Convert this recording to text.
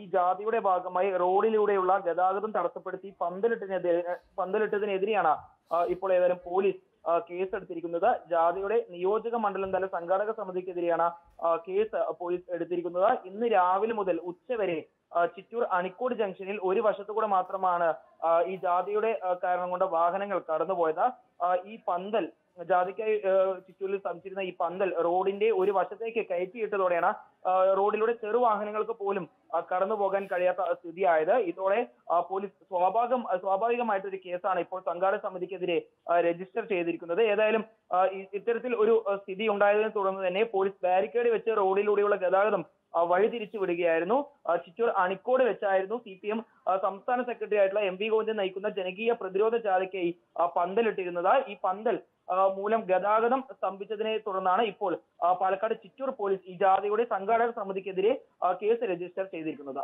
ഈ ജാതിയുടെ ഭാഗമായി റോഡിലൂടെയുള്ള ഗതാഗതം തടസ്സപ്പെടുത്തി പന്തലിട്ടതിനെതിരെ പന്തലിട്ടതിനെതിരെയാണ് ഇപ്പോൾ ഏതായാലും പോലീസ് കേസെടുത്തിരിക്കുന്നത്. ജാതിയുടെ നിയോജക മണ്ഡലം തല സംഘാടക സമിതിക്കെതിരെയാണ് കേസ് പോലീസ് എടുത്തിരിക്കുന്നത്. ഇന്ന് രാവിലെ മുതൽ ഉച്ചവരെ ചിറ്റൂർ അണിക്കോട് ജംഗ്ഷനിൽ ഒരു വശത്തു കൂടെ മാത്രമാണ് ഈ ജാതിയുടെ കാരണം കൊണ്ട് വാഹനങ്ങൾ കടന്നുപോയത്. ഈ പന്തൽ ജാതിക്കായി ചുറ്റൂരിൽ സ്ഥാപിച്ചിരുന്ന ഈ പന്തൽ റോഡിന്റെ ഒരു വശത്തേക്ക് കയറ്റിയിട്ടതോടെയാണ് റോഡിലൂടെ ചെറു വാഹനങ്ങൾക്ക് പോലും കടന്നു പോകാൻ കഴിയാത്ത സ്ഥിതിയായത്. ഇതോടെ പോലീസ് സ്വാഭാവികം സ്വാഭാവികമായിട്ടൊരു കേസാണ് ഇപ്പോൾ സംഘാടക സമിതിക്കെതിരെ രജിസ്റ്റർ ചെയ്തിരിക്കുന്നത്. ഏതായാലും ഇത്തരത്തിൽ ഒരു സ്ഥിതി ഉണ്ടായതിനെ തുടർന്ന് തന്നെ പോലീസ് ബാരിക്കേഡ് വെച്ച് റോഡിലൂടെയുള്ള ഗതാഗതം വഴിതിരിച്ചു വിടുകയായിരുന്നു ചിറ്റൂർ അണിക്കോട് വെച്ചായിരുന്നു സി പി എം സംസ്ഥാന സെക്രട്ടറി ആയിട്ടുള്ള എം വി ഗോവിന്ദൻ നയിക്കുന്ന ജനകീയ പ്രതിരോധ ജാഥയ്ക്കായി പന്തലിട്ടിരുന്നത്. ഈ പന്തൽ മൂലം ഗതാഗതം സ്തംഭിച്ചതിനെ തുടർന്നാണ് ഇപ്പോൾ പാലക്കാട് ചിറ്റൂർ പോലീസ് ഈ ജാഥയുടെ സംഘാടക സമിതിക്കെതിരെ കേസ് രജിസ്റ്റർ ചെയ്തിരിക്കുന്നത്.